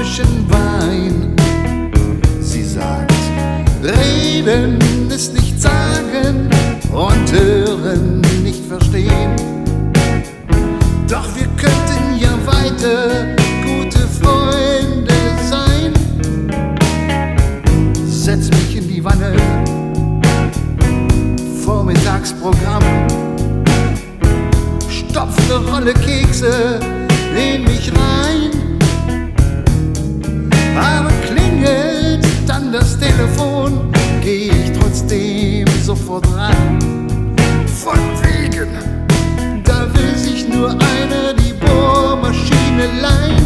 komischen Wein. Sie sagt, reden ist nicht sagen und hören nicht verstehen. Doch wir könnten ja weiter gute Freunde sein. Setz mich in die Wanne, Vormittagsprogramm, stopf eine Rolle Kekse in mich rein. Einer die Bohrmaschine leihen.